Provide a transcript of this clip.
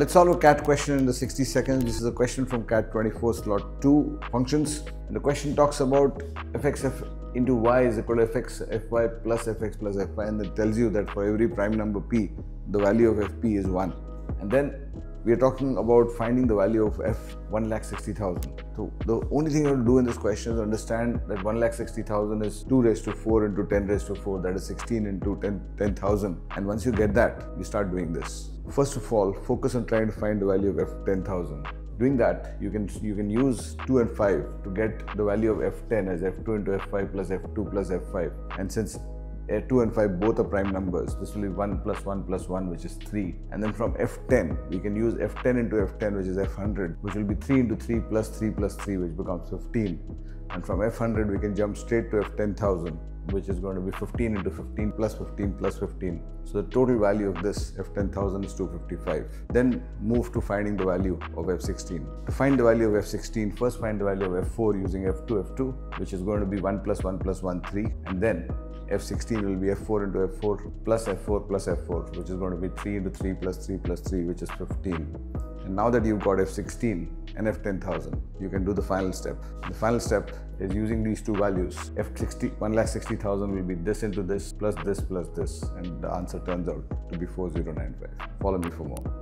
Let's solve a CAT question in the 60 seconds. This is a question from CAT 24 slot 2 functions. And the question talks about fxf into y is equal to fx fy plus fx plus fy and it tells you that for every prime number p, the value of fp is 1. And then we are talking about finding the value of f 1,60,000. So the only thing you have to do in this question is understand that 1,60,000 is 2 raised to 4 into 10 raised to 4, that is 16 into 10,000. 10, and once you get that, you start doing this. First of all, focus on trying to find the value of f 10,000. Doing that, you can you can use 2 and 5 to get the value of f10 as f2 into f5 plus f2 plus f5. And since f 2 and 5 both are prime numbers. This will be 1 plus 1 plus 1 which is 3. And then from f10 we can use f10 into f10 which is f100 which will be 3 into 3 plus 3 plus 3 which becomes 15. And from f100 we can jump straight to f10000 which is going to be 15 into 15 plus 15 plus 15. So the total value of this f10000 is 255. Then move to finding the value of f16. To find the value of f16, first find the value of f4 using f2, f2, which is going to be 1 plus 1 plus 1, 3. And then f16 will be f4 into f4 plus f4 plus f4 which is going to be 3 into 3 plus 3 plus 3 which is 15 and now that you've got f16 and f10000 you can do the final step. The final step is using these two values. F60 1,60,000 will be this into this plus this plus this and the answer turns out to be 4095 follow me for more